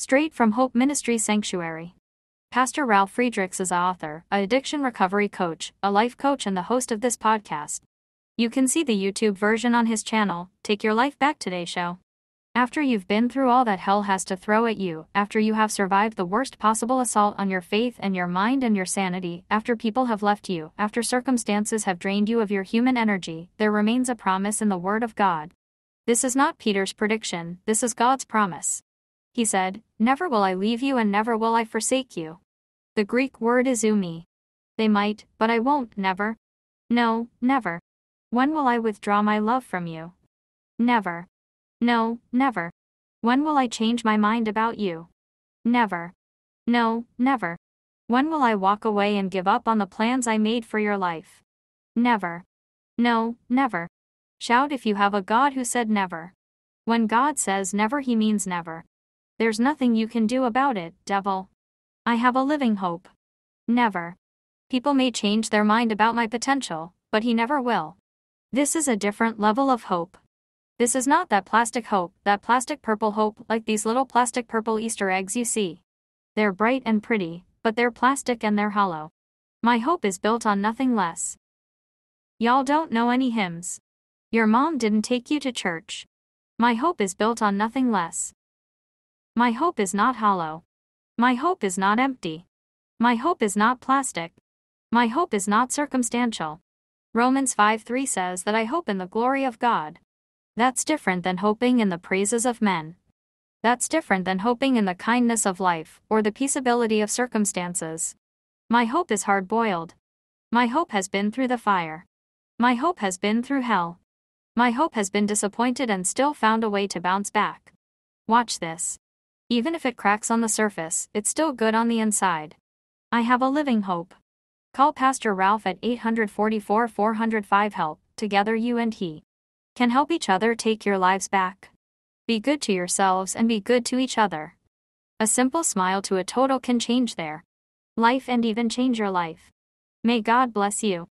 Straight from Hope Ministry Sanctuary. Pastor Ralf Friedrichs is a author, a addiction recovery coach, a life coach and the host of this podcast. You can see the YouTube version on his channel, Take Your Life Back Today show. After you've been through all that hell has to throw at you, after you have survived the worst possible assault on your faith and your mind and your sanity, after people have left you, after circumstances have drained you of your human energy, there remains a promise in the Word of God. This is not Peter's prediction, this is God's promise. He said, Never will I leave you and never will I forsake you. The Greek word is umi. They might, but I won't, never. No, never. When will I withdraw my love from you? Never. No, never. When will I change my mind about you? Never. No, never. When will I walk away and give up on the plans I made for your life? Never. No, never. Shout if you have a God who said never. When God says never, he means never. There's nothing you can do about it, devil. I have a living hope. Never. People may change their mind about my potential, but he never will. This is a different level of hope. This is not that plastic hope, that plastic purple hope like these little plastic purple Easter eggs you see. They're bright and pretty, but they're plastic and they're hollow. My hope is built on nothing less. Y'all don't know any hymns. Your mom didn't take you to church. My hope is built on nothing less. My hope is not hollow. My hope is not empty. My hope is not plastic. My hope is not circumstantial. Romans 5 3 says that I hope in the glory of God. That's different than hoping in the praises of men. That's different than hoping in the kindness of life or the peaceability of circumstances. My hope is hard boiled. My hope has been through the fire. My hope has been through hell. My hope has been disappointed and still found a way to bounce back. Watch this. Even if it cracks on the surface, it's still good on the inside. I have a living hope. Call Pastor Ralf at 844 405 HELP. Together, you and he can help each other take your lives back. Be good to yourselves and be good to each other. A simple smile to a total can change their life and even change your life. May God bless you.